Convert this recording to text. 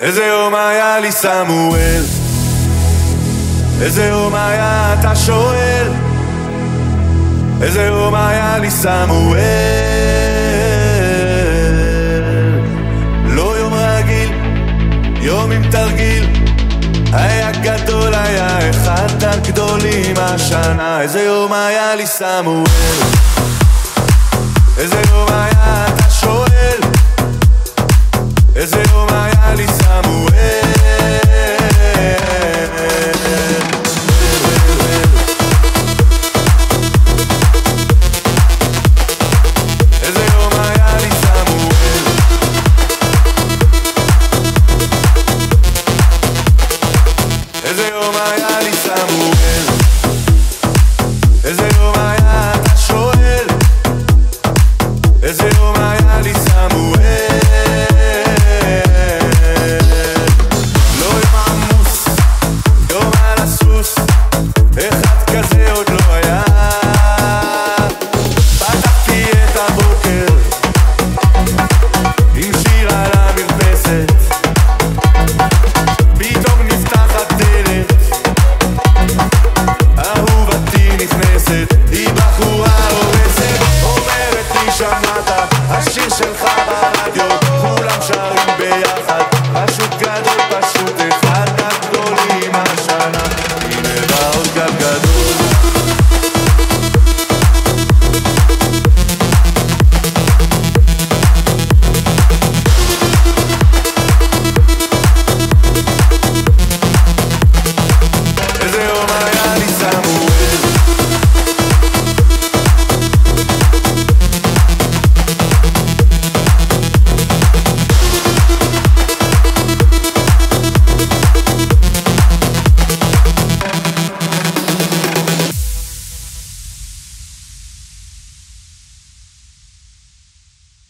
איזה יום היה לי סמואל? איזה יום היה אתה שואל? איזה יום היה לי סמואל? לא יום רגיל, יום עם תרגיל. היה גדול, היה אחד הגדולים השנה. איזה יום היה לי סמואל? איזה יום היה איזה יום היה לי סמואל. Is it all my שמעת, השיר שלך ברדיו, כולם שרים ביחד, פשוט גדול, פשוט אחד הגדולים השנה, הנה בא עוד גל גדול